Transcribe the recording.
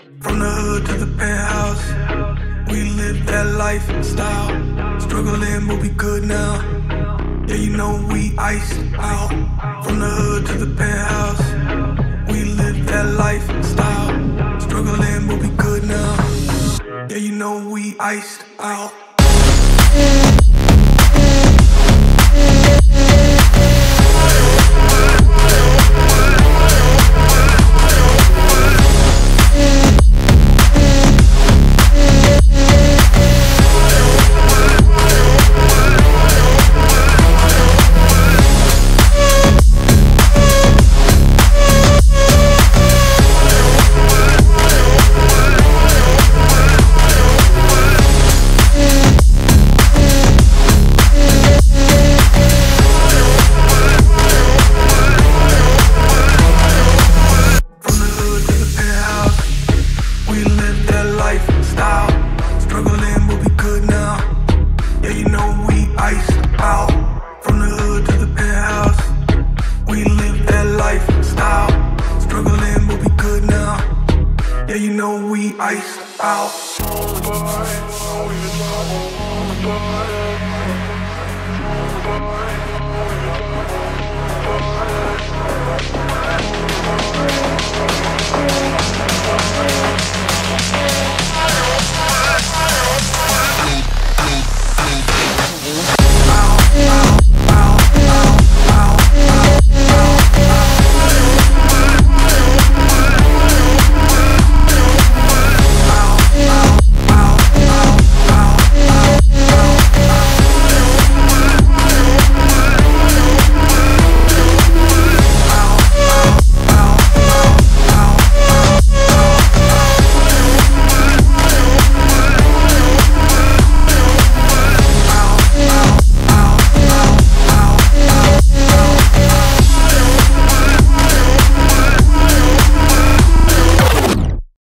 From the hood to the penthouse, we live that lifestyle. Struggling, but we good now. Yeah, you know we iced out. From the hood to the penthouse, we live that lifestyle. Struggling, but we good now. Yeah, you know we iced out. Iced out.